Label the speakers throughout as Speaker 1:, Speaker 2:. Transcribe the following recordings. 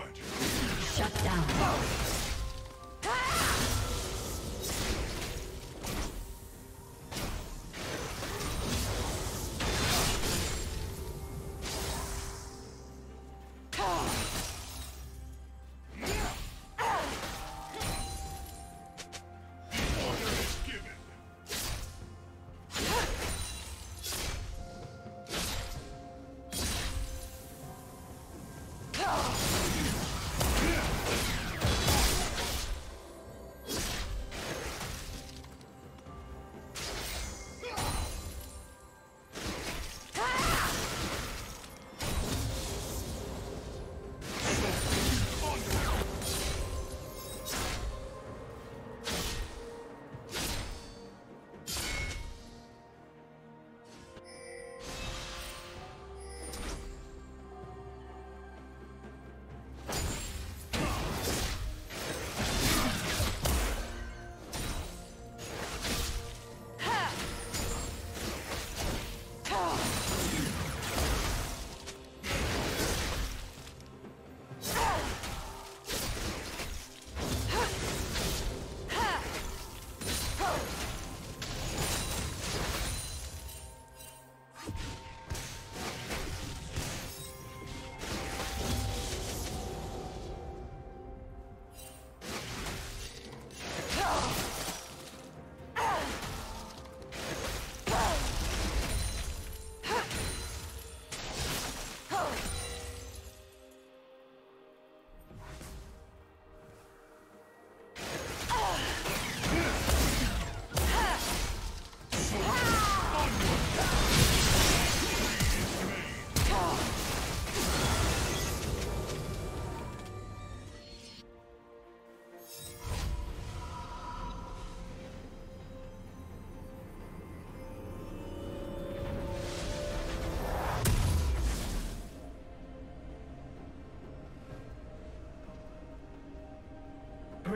Speaker 1: Forward. Shut down. Ah!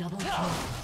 Speaker 2: Double kill.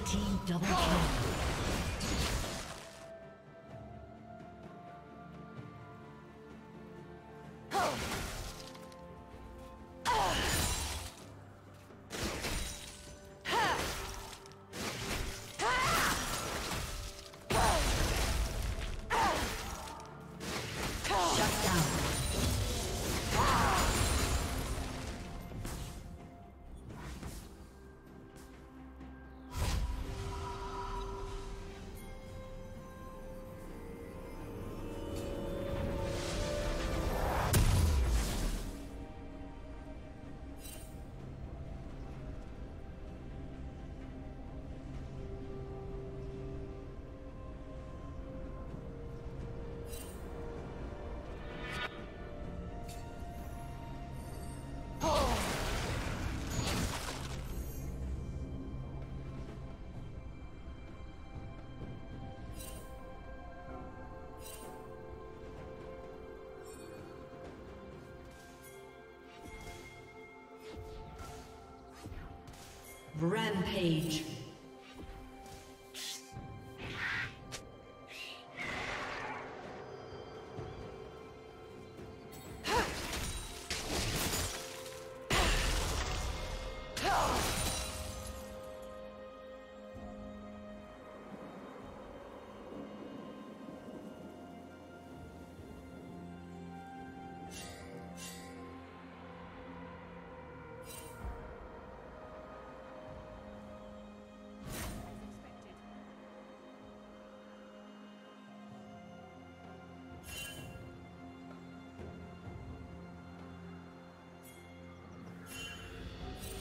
Speaker 2: Double kill. Rampage.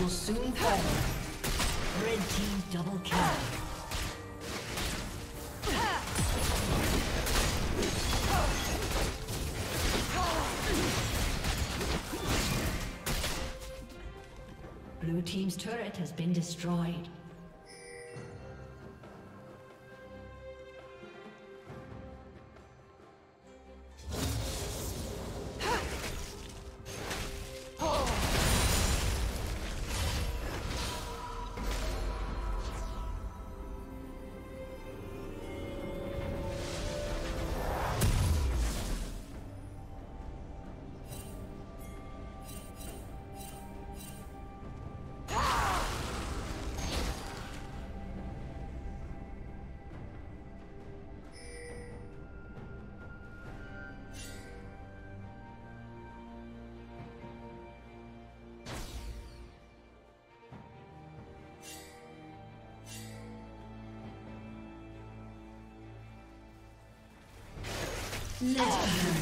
Speaker 1: Will soon fall. Red team double kill. Blue Team's turret has been destroyed. Let's go.